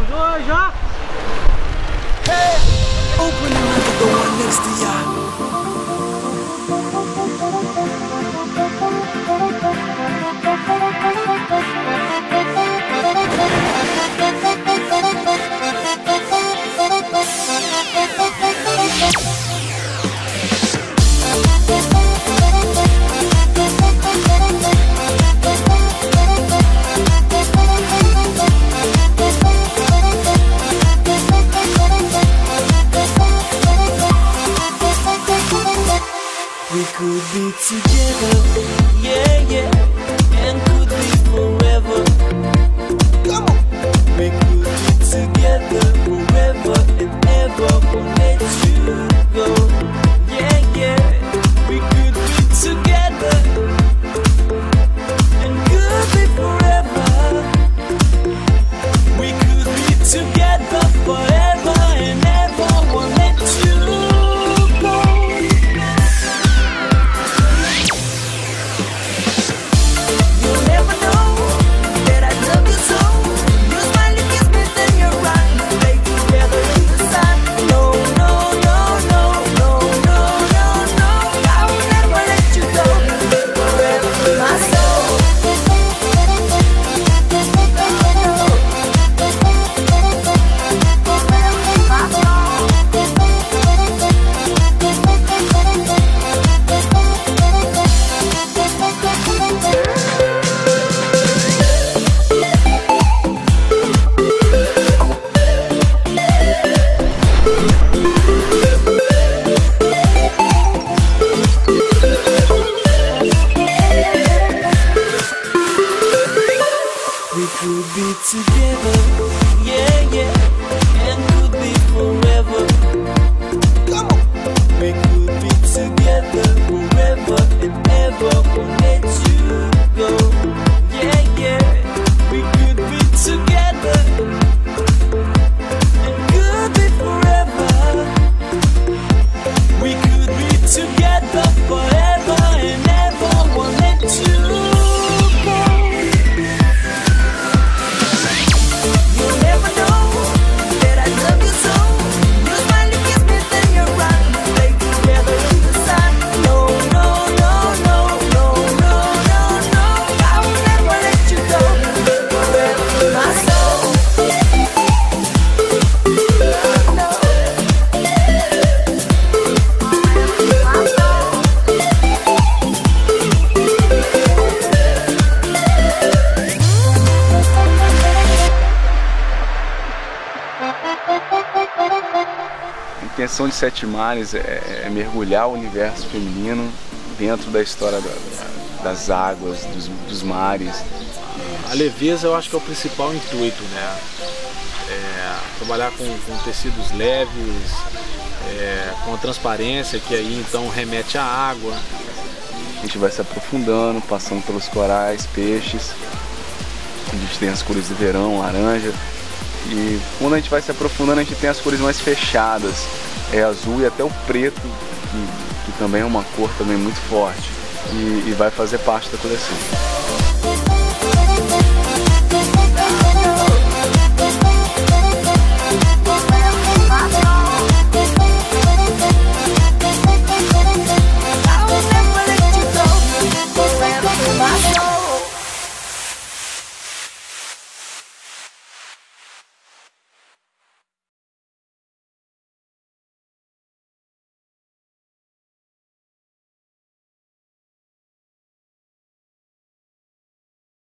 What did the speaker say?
Um, dois, já! Hey, open another door next to. 世界的夜夜 We could be together, yeah, yeah, and could be forever. Come on. We could be together forever and ever. Won't let you A intenção de Sete Mares é, é mergulhar o universo feminino dentro da história da- das águas, dos, dos mares. A leveza eu acho que é o principal intuito, né? É, trabalhar com, com tecidos leves, é, com a transparência que aí então remete à água. A gente vai se aprofundando, passando pelos corais, peixes. A gente tem as cores de verão, laranja. E quando a gente vai se aprofundando, a gente tem as cores mais fechadas. É azul e até o preto, que, que também é uma cor também muito forte. E, e vai fazer parte da coleção.